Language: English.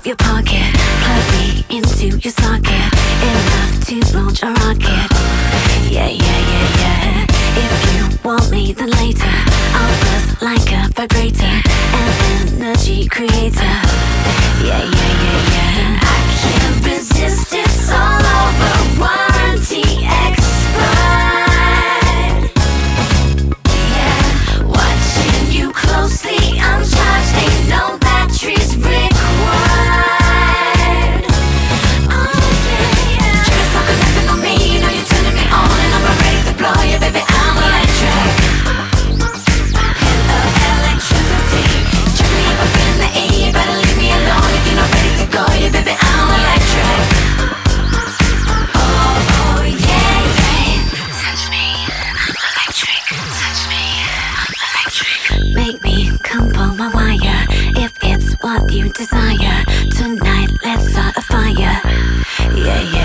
up your pocket Plug me into your socket. Enough to launch a rocket. Yeah, yeah, yeah, yeah. If you want me, then later. I'll buzz like a vibrator. An energy creator. Yeah, yeah. what you desire. Tonight, let's start a fire. Yeah, yeah.